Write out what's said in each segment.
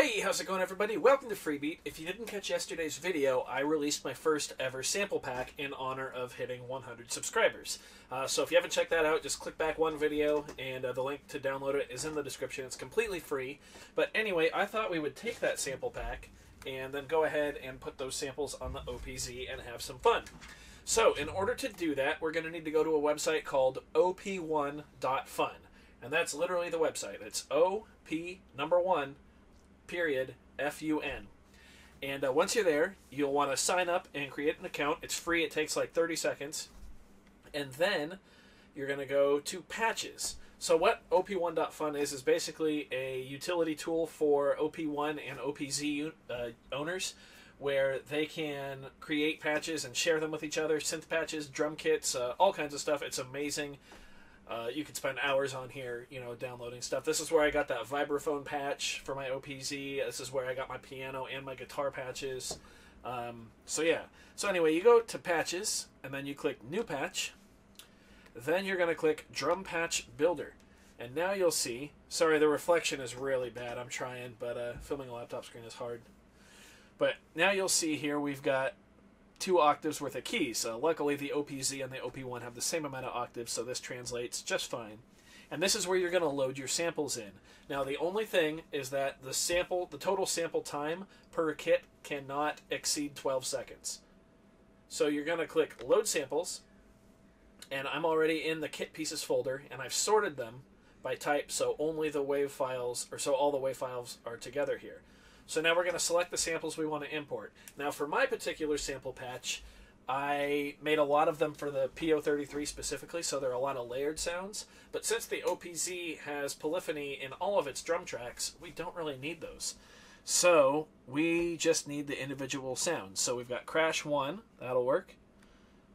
Hey, how's it going, everybody? Welcome to Freebeat. If you didn't catch yesterday's video, I released my first ever sample pack in honor of hitting 100 subscribers. Uh, so if you haven't checked that out, just click back one video, and uh, the link to download it is in the description. It's completely free. But anyway, I thought we would take that sample pack and then go ahead and put those samples on the OPZ and have some fun. So in order to do that, we're going to need to go to a website called op1.fun. And that's literally the website. It's op number one period F-U-N. And uh, once you're there, you'll want to sign up and create an account. It's free. It takes like 30 seconds. And then you're going to go to patches. So what OP1.fun is is basically a utility tool for OP1 and OPZ uh, owners where they can create patches and share them with each other, synth patches, drum kits, uh, all kinds of stuff. It's amazing. Uh, you can spend hours on here, you know, downloading stuff. This is where I got that vibraphone patch for my OPZ. This is where I got my piano and my guitar patches. Um, so yeah. So anyway, you go to patches, and then you click New Patch. Then you're going to click Drum Patch Builder. And now you'll see, sorry, the reflection is really bad. I'm trying, but uh, filming a laptop screen is hard. But now you'll see here we've got two octaves worth of keys. Uh, luckily, the OPZ and the OP1 have the same amount of octaves, so this translates just fine. And this is where you're going to load your samples in. Now, the only thing is that the sample, the total sample time per kit cannot exceed 12 seconds. So you're going to click Load Samples, and I'm already in the kit pieces folder, and I've sorted them by type, so only the wave files, or so all the wave files are together here. So now we're going to select the samples we want to import. Now for my particular sample patch, I made a lot of them for the PO33 specifically, so there are a lot of layered sounds. But since the OPZ has polyphony in all of its drum tracks, we don't really need those. So we just need the individual sounds. So we've got crash 1, that'll work.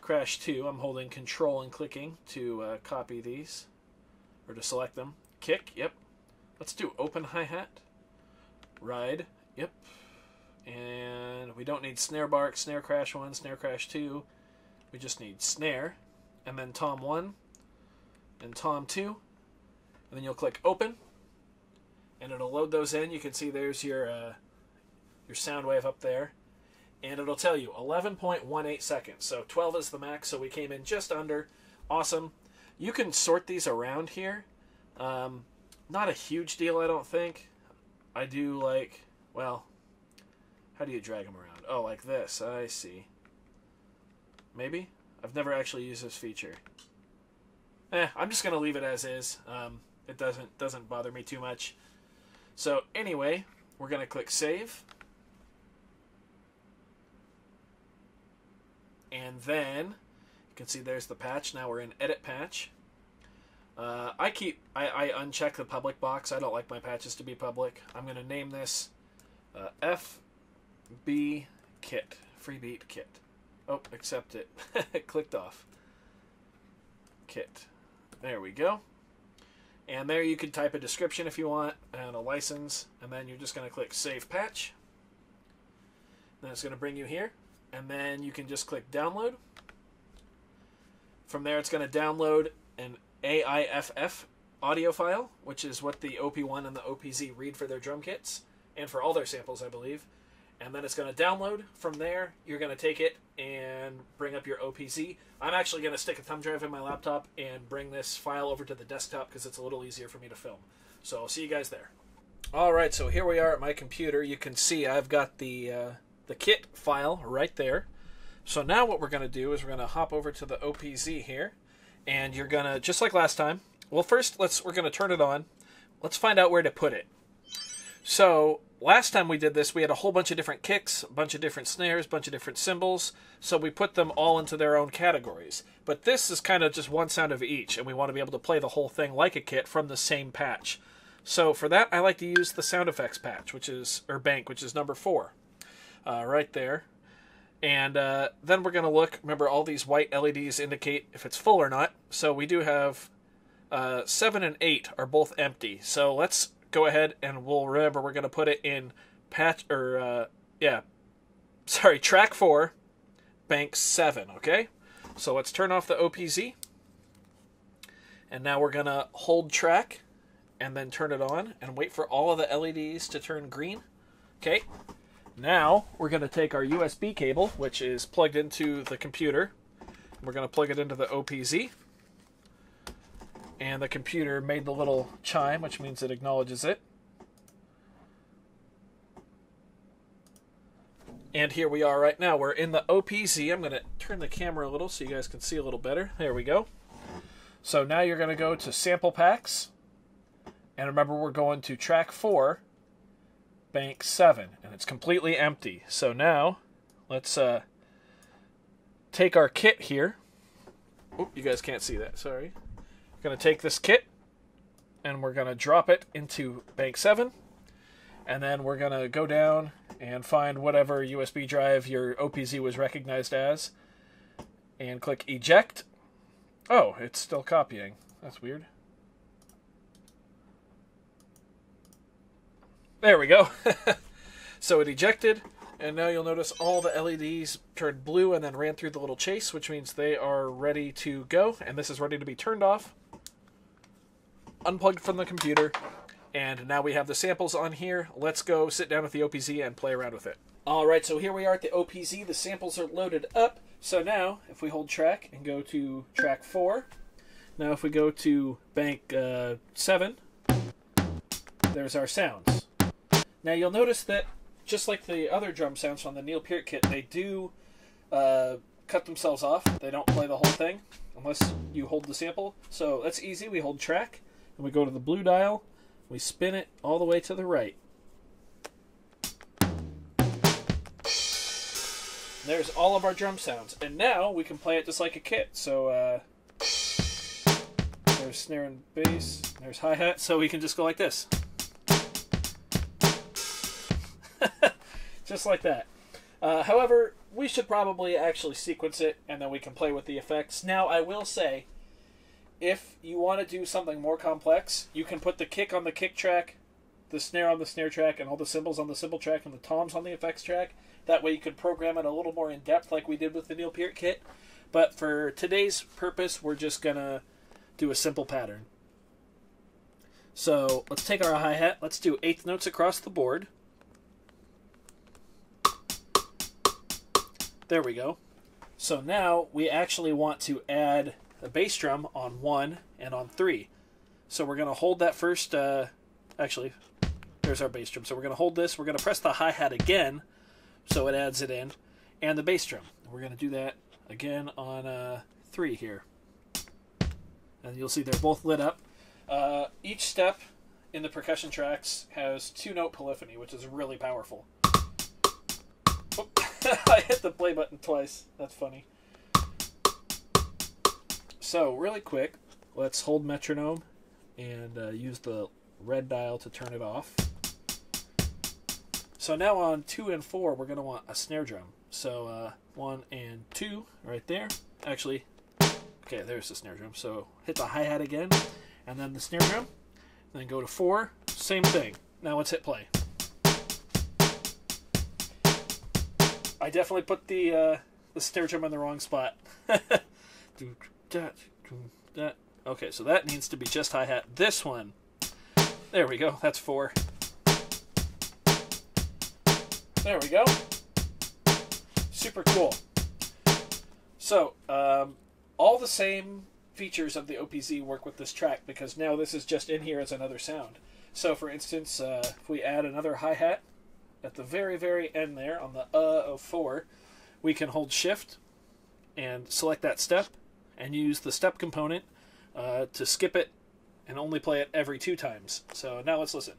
Crash 2, I'm holding control and clicking to uh, copy these, or to select them. Kick, yep. Let's do open hi-hat. Ride, Yep. And we don't need snare bark, snare crash 1, snare crash 2. We just need snare. And then tom 1 and tom 2. And then you'll click open. And it'll load those in. You can see there's your, uh, your sound wave up there. And it'll tell you 11.18 seconds. So 12 is the max, so we came in just under. Awesome. You can sort these around here. Um, not a huge deal, I don't think. I do like well, how do you drag them around? Oh, like this. I see. Maybe? I've never actually used this feature. Eh, I'm just gonna leave it as is. Um, it doesn't doesn't bother me too much. So anyway, we're gonna click save. And then you can see there's the patch. Now we're in edit patch. Uh, I keep I, I uncheck the public box. I don't like my patches to be public. I'm gonna name this uh, FB kit, free beat kit. Oh, accept it. Clicked off. Kit. There we go. And there you can type a description if you want and a license. And then you're just going to click Save Patch. Then it's going to bring you here. And then you can just click Download. From there, it's going to download an AIFF audio file, which is what the OP1 and the OPZ read for their drum kits and for all their samples, I believe. And then it's going to download. From there, you're going to take it and bring up your OPZ. I'm actually going to stick a thumb drive in my laptop and bring this file over to the desktop because it's a little easier for me to film. So I'll see you guys there. All right, so here we are at my computer. You can see I've got the uh, the kit file right there. So now what we're going to do is we're going to hop over to the OPZ here, and you're going to just like last time. Well, first let's we're going to turn it on. Let's find out where to put it. So last time we did this, we had a whole bunch of different kicks, a bunch of different snares, a bunch of different cymbals. So we put them all into their own categories. But this is kind of just one sound of each, and we want to be able to play the whole thing like a kit from the same patch. So for that, I like to use the sound effects patch, which is or bank, which is number four, uh, right there. And uh, then we're going to look. Remember, all these white LEDs indicate if it's full or not. So we do have uh, seven and eight are both empty. So let's go ahead and we'll remember we're going to put it in patch or uh, yeah, sorry, track four, bank seven. Okay, so let's turn off the OPZ, and now we're going to hold track and then turn it on and wait for all of the LEDs to turn green. Okay. Now we're going to take our USB cable, which is plugged into the computer. We're going to plug it into the OPZ. And the computer made the little chime, which means it acknowledges it. And here we are right now. We're in the OPZ. I'm going to turn the camera a little so you guys can see a little better. There we go. So now you're going to go to sample packs. And remember, we're going to track 4, bank 7. And it's completely empty. So now, let's uh, take our kit here. Oop, you guys can't see that. Sorry. We're going to take this kit. And we're going to drop it into bank 7. And then we're going to go down and find whatever USB drive your OPZ was recognized as. And click eject. Oh, it's still copying. That's weird. There we go. so it ejected, and now you'll notice all the LEDs turned blue and then ran through the little chase, which means they are ready to go. And this is ready to be turned off, unplugged from the computer, and now we have the samples on here. Let's go sit down with the OPZ and play around with it. All right, so here we are at the OPZ. The samples are loaded up. So now, if we hold track and go to track 4, now if we go to bank uh, 7, there's our sounds. Now you'll notice that, just like the other drum sounds on the Neil Peart kit, they do uh, cut themselves off. They don't play the whole thing unless you hold the sample. So that's easy. We hold track, and we go to the blue dial, we spin it all the way to the right. There's all of our drum sounds. And now we can play it just like a kit. So uh, there's snare and bass, there's hi-hat, so we can just go like this. just like that. Uh, however, we should probably actually sequence it and then we can play with the effects. Now, I will say, if you want to do something more complex, you can put the kick on the kick track, the snare on the snare track, and all the cymbals on the cymbal track, and the toms on the effects track. That way you can program it a little more in depth like we did with the Neil Peart kit. But for today's purpose, we're just going to do a simple pattern. So let's take our hi-hat. Let's do eighth notes across the board. There we go. So now we actually want to add a bass drum on 1 and on 3. So we're going to hold that first, uh, actually, there's our bass drum. So we're going to hold this, we're going to press the hi-hat again, so it adds it in, and the bass drum. We're going to do that again on uh, 3 here. And you'll see they're both lit up. Uh, each step in the percussion tracks has two-note polyphony, which is really powerful. I hit the play button twice. That's funny. So, really quick, let's hold metronome and uh, use the red dial to turn it off. So now on 2 and 4, we're going to want a snare drum. So uh, 1 and 2 right there. Actually, okay, there's the snare drum. So hit the hi-hat again, and then the snare drum. Then go to 4, same thing. Now let's hit play. I definitely put the uh, the snare drum in the wrong spot. Okay, so that needs to be just hi-hat. This one, there we go, that's four. There we go. Super cool. So, um, all the same features of the OPZ work with this track because now this is just in here as another sound. So, for instance, uh, if we add another hi-hat at the very, very end there on the uh of four, we can hold shift and select that step and use the step component uh, to skip it and only play it every two times. So now let's listen.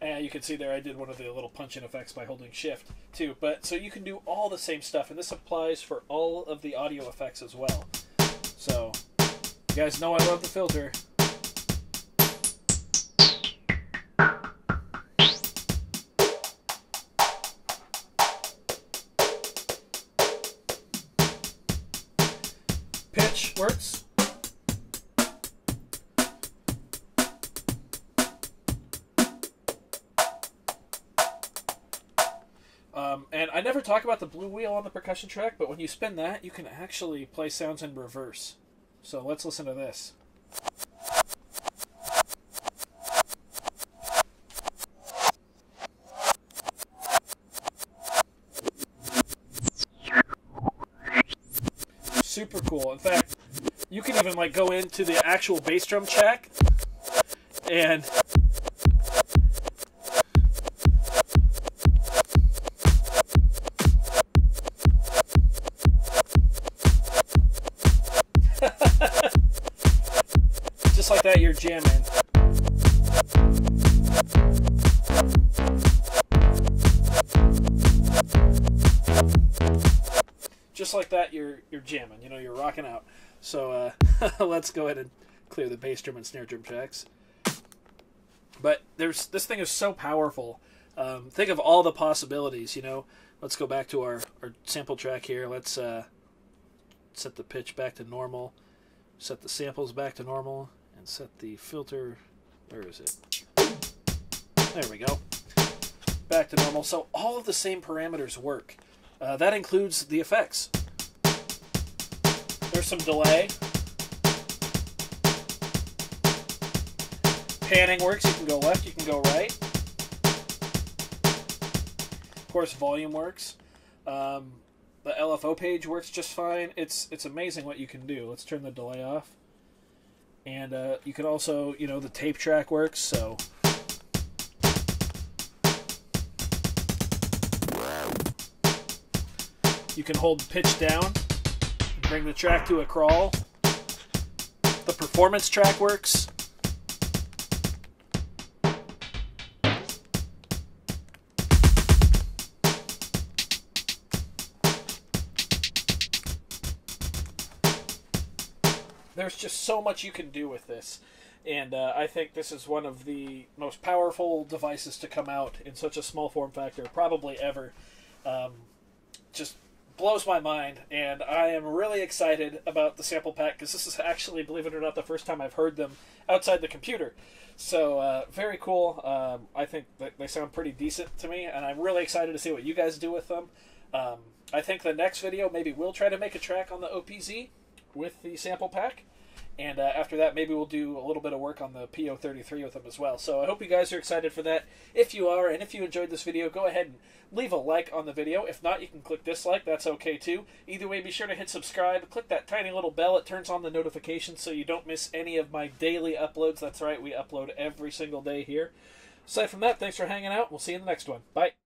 And you can see there I did one of the little punch-in effects by holding shift too. But so you can do all the same stuff, and this applies for all of the audio effects as well. So you guys know I love the filter. Pitch works. Um, And I never talk about the blue wheel on the percussion track, but when you spin that, you can actually play sounds in reverse. So let's listen to this. Super cool. In fact, you can even like go into the actual bass drum track and just like that you're jamming. Just like that you're you're jamming, you know, you're rocking out. So uh, let's go ahead and clear the bass drum and snare drum tracks. But there's this thing is so powerful. Um, think of all the possibilities. You know, let's go back to our, our sample track here. Let's uh, set the pitch back to normal, set the samples back to normal, and set the filter. Where is it? There we go. Back to normal. So all of the same parameters work. Uh, that includes the effects. There's some delay. Panning works. You can go left, you can go right. Of course, volume works. Um, the LFO page works just fine. It's it's amazing what you can do. Let's turn the delay off. And uh, you can also, you know, the tape track works. So you can hold pitch down, bring the track to a crawl. The performance track works. there's just so much you can do with this. And uh, I think this is one of the most powerful devices to come out in such a small form factor, probably ever. Um, just blows my mind, and I am really excited about the sample pack because this is actually, believe it or not, the first time I've heard them outside the computer. So uh, very cool. Um, I think that they sound pretty decent to me, and I'm really excited to see what you guys do with them. Um, I think the next video maybe we'll try to make a track on the OPZ with the sample pack. And uh, after that, maybe we'll do a little bit of work on the PO33 with them as well. So I hope you guys are excited for that. If you are, and if you enjoyed this video, go ahead and leave a like on the video. If not, you can click dislike. That's okay too. Either way, be sure to hit subscribe. Click that tiny little bell. It turns on the notifications so you don't miss any of my daily uploads. That's right, we upload every single day here. Aside from that, thanks for hanging out. We'll see you in the next one. Bye.